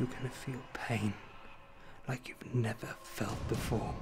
you're gonna feel pain like you've never felt before.